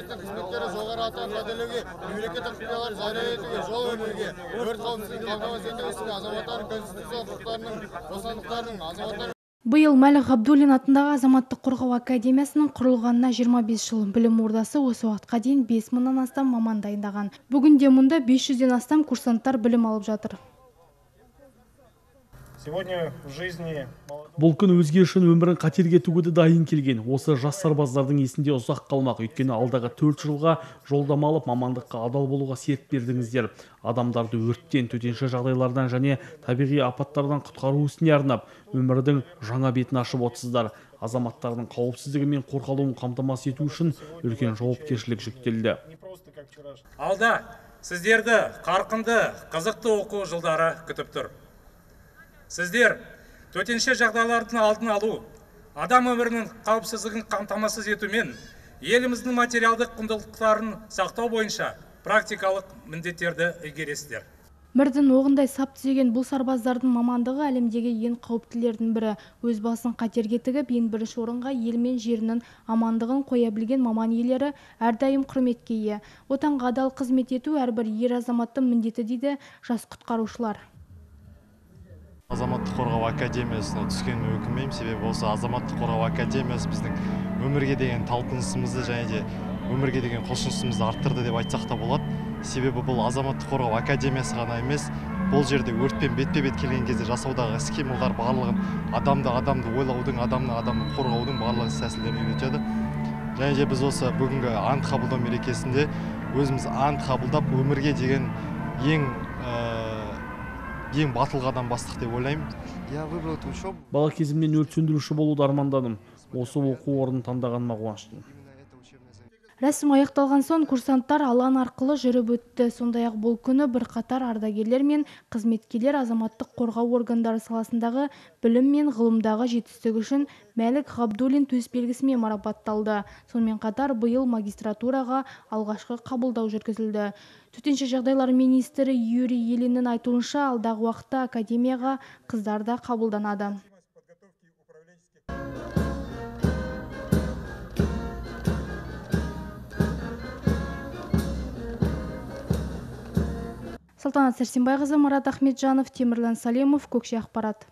қызметтің қызметкері жоғары атақ қадірлеуге мемлекеттік құпияларды жария етуге жол бермеуге өрт қауіпсіздігін қамтамасыз ету ісінде азаматтардың конституциялық құқықтарының бостандықтарының азаматтар биыл мәлік ғабдуллин атындағы азаматтық қорғау академиясының құрылғанына 25 жыл білім ордасы осы уақытқа дейін 5 мыңнан астам маман дайындаған. Бүгінде мұнда 500-ден астам курсанттар білім алып жатыр. Бұл күн өзге үшін өмірін қатерге тігуге дайын келген. Осы жас сарбаздардың есінде ұзақ қалмақ. Өйткені алдағы төрт жылға жолдама алып мамандыққа адал болуға серт бердіңіздер. Адамдарды өрттен төтенше жағдайлардан және табиғи апаттардан құтқару ісіне арнап өмірдің жаңа бетін ашып отырсыздар. Азаматтардың қауіпсіздігі мен қорғалуын қамтамасыз ету үшін үлкен жауапкершілік жүктелді. Алда сіздерді қарқынды қызықты оқу жылдары күтіп тұр. Сіздер төтенше жағдайлардың алдын алу адам өмірінің қауіпсіздігін қамтамасыз етумен еліміздің материалдық құндылықтарын сақтау бойынша практикалық міндеттерді игересіздер. Мірдің оғындай сап түзеген бұл сарбаздардың мамандығы әлемдегі ең қауіптілердің бірі. Өз басын қатерге тігіп ең бірінші орынға ел мен жерінің амандығын қоя білген маман иелері әрдайым құрметке ие. Отанға адал қызмет ету әрбір ер азаматтың міндеті дейді жас құтқарушылар. Азаматтық қорғау академиясына түскеніме өкінбеймін себебі осы азаматтық қорғау академиясы біздің өмірге деген талпынысымызды және де өмірге деген құлшынысымызды арттырды деп айтсақ та болады. Себебі бұл азаматтық қорғау академиясы ғана емес бұл жерде өртпен бетпе бет келген кезде жасаудағы іс қимылдар барлығын адамды адамды ойлаудың адамды адамды қорғаудың барлық іс тәсілдерін үйретеді. Және де біз осы бүгінгі ант қабылдау мерекесінде өзіміз ант қабылдап өмірге деген ең ең батыл қадам бастық деп ойлаймын. Я выбрал эту учебу. бала кезімнен өрт сөндіруші болуды армандадым осы оқу орнын таңдағаныма қуаныштымын. Рәсім аяқталған соң курсанттар алаң арқылы жүріп өтті. Сондай ақ бұл күні бірқатар ардагерлер мен қызметкерлер азаматтық қорғау органдары саласындағы білім мен ғылымдағы жетістігі үшін мәлік ғабдуллин төсбелгісімен марапатталды. Сонымен қатар биыл магистратураға алғашқы қабылдау жүргізілді. Төтенше жағдайлар министрі юрий ильиннің айтуынша алдағы уақытта академияға қыздар да қабылданады. Салтанат сәрсенбайқызы марат ахметжанов темірлан салимов көкше ақпарат.